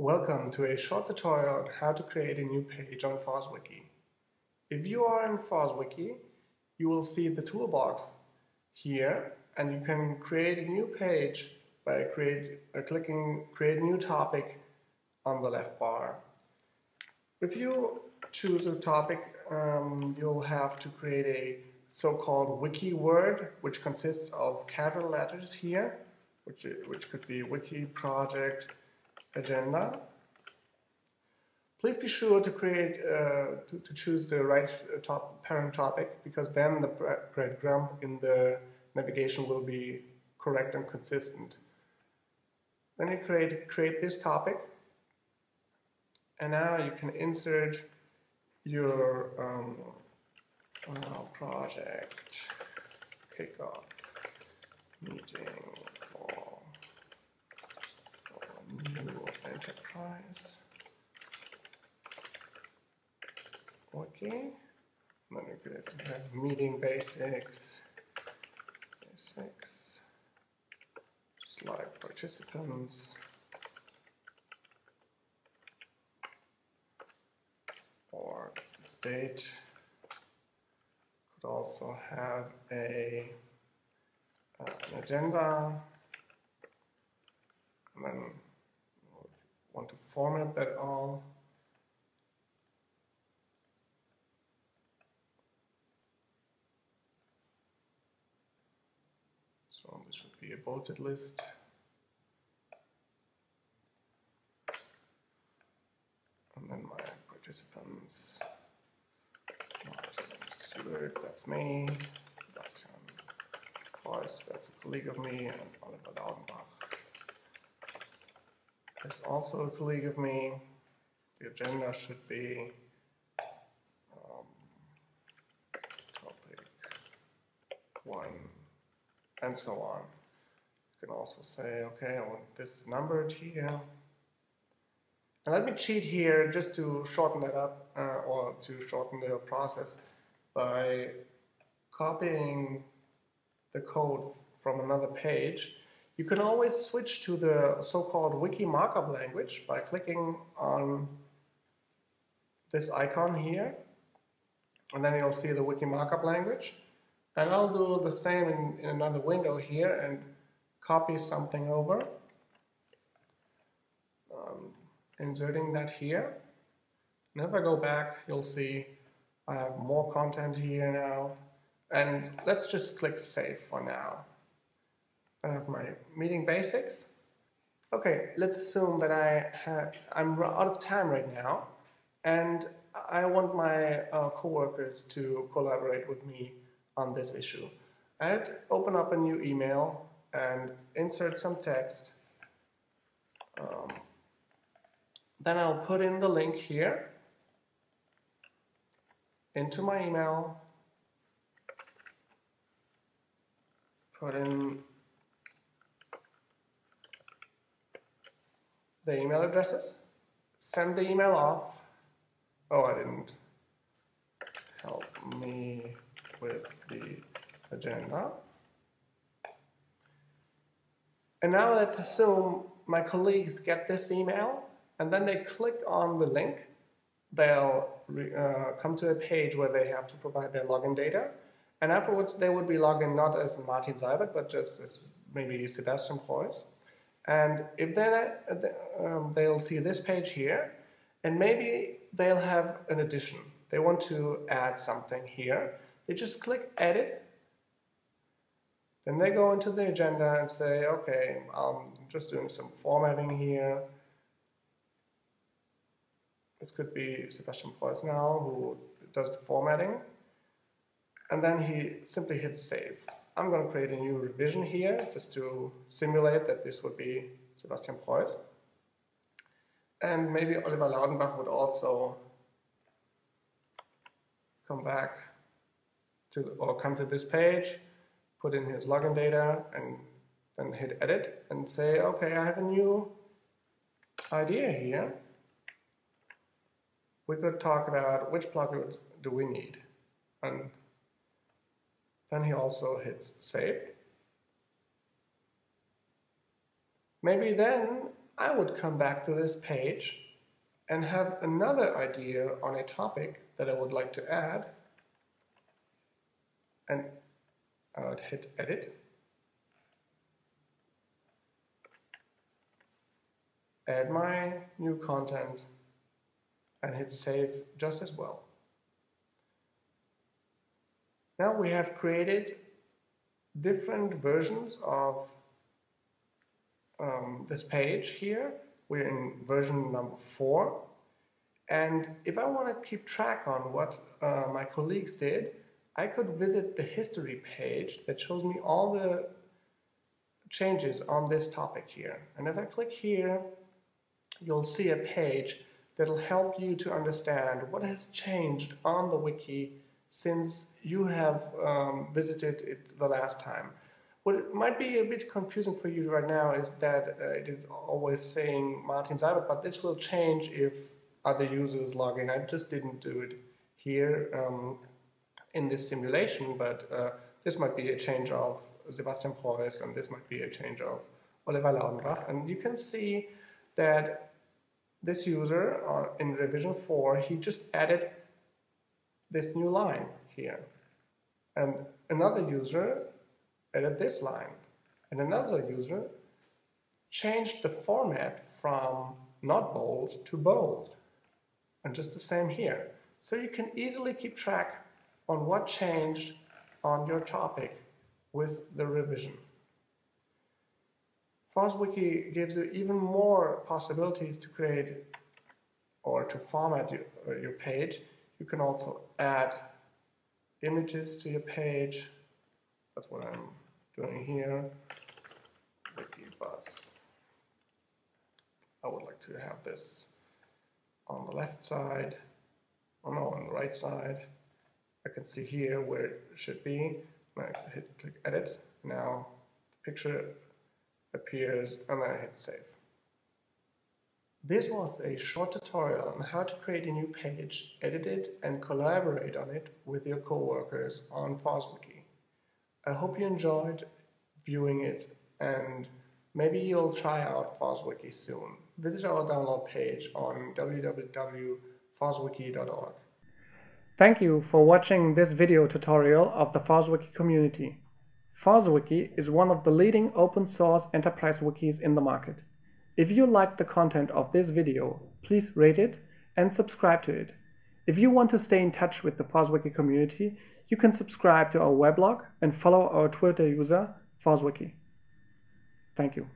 Welcome to a short tutorial on how to create a new page on Foswiki. If you are in Foswiki, you will see the toolbox here and you can create a new page by create, clicking create new topic on the left bar. If you choose a topic, um, you'll have to create a so-called wiki word, which consists of capital letters here, which, which could be wiki project agenda. Please be sure to create uh, to, to, choose the right uh, top parent topic because then the breadcrumb in the navigation will be correct and consistent. Then you create create this topic, and now you can insert your um, uh, project kickoff meeting for, for enterprise. Okay, have meeting basics, basics, slide participants, or date. Could also have a uh, an agenda. And then want to format that all. So this should be a bulleted list. And then my participants. Seibert, that's me. Sebastian Preuss, that's a colleague of me, and Oliver Laudenbach is also a colleague of me. The agenda should be um, topic one, and so on. You can also say, okay, I want this numbered here. And let me cheat here just to shorten that up uh, or to shorten the process by copying the code from another page, you can always switch to the so-called wiki markup language by clicking on this icon here and then you'll see the wiki markup language and I'll do the same in, in another window here and copy something over um, inserting that here and if I go back you'll see I have more content here now. And let's just click save for now. I have my meeting basics. Okay, let's assume that I have, I'm out of time right now and I want my uh, coworkers to collaborate with me on this issue. I'd open up a new email and insert some text. Um, then I'll put in the link here into my email, put in the email addresses, send the email off. Oh, I didn't. Help me with the agenda. And now let's assume my colleagues get this email and then they click on the link they'll uh, come to a page where they have to provide their login data. And afterwards, they would be logged in not as Martin Seibert, but just as maybe Sebastian Preuss. And if then uh, um, they'll see this page here, and maybe they'll have an addition. They want to add something here. They just click Edit. Then they go into the agenda and say, okay, I'm just doing some formatting here. This could be Sebastian Preuss now, who does the formatting. And then he simply hits save. I'm going to create a new revision here just to simulate that this would be Sebastian Preuss. And maybe Oliver Laudenbach would also come back to or come to this page, put in his login data, and then hit edit and say, okay, I have a new idea here we could talk about which plugins do we need. And then he also hits save. Maybe then I would come back to this page and have another idea on a topic that I would like to add and I would hit edit add my new content and hit save just as well. Now we have created different versions of um, this page here. We're in version number four. And if I want to keep track on what uh, my colleagues did, I could visit the history page that shows me all the changes on this topic here. And if I click here, you'll see a page that'll help you to understand what has changed on the wiki since you have um, visited it the last time. What might be a bit confusing for you right now is that uh, it is always saying Martin Seibert, but this will change if other users log in. I just didn't do it here um, in this simulation, but uh, this might be a change of Sebastian Preuss, and this might be a change of Oliver Laudenbach. And you can see that this user uh, in revision 4, he just added this new line here. And another user added this line. And another user changed the format from not bold to bold. And just the same here. So you can easily keep track on what changed on your topic with the revision. Foswiki gives you even more possibilities to create or to format your, your page. You can also add images to your page. That's what I'm doing here. Wikibus. I would like to have this on the left side, oh no, on the right side. I can see here where it should be. I hit click edit. Now the picture appears and then I hit save. This was a short tutorial on how to create a new page, edit it and collaborate on it with your coworkers on Foswiki. I hope you enjoyed viewing it and maybe you'll try out Foswiki soon. Visit our download page on www.foswiki.org. Thank you for watching this video tutorial of the Foswiki community. Foswiki is one of the leading open source enterprise wikis in the market. If you liked the content of this video, please rate it and subscribe to it. If you want to stay in touch with the Foswiki community, you can subscribe to our weblog and follow our Twitter user, Foswiki. Thank you.